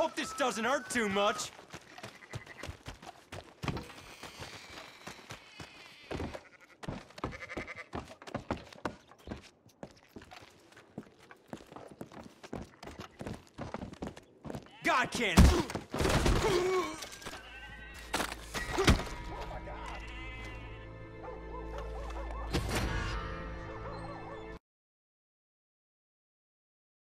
Hope this doesn't hurt too much. God can't.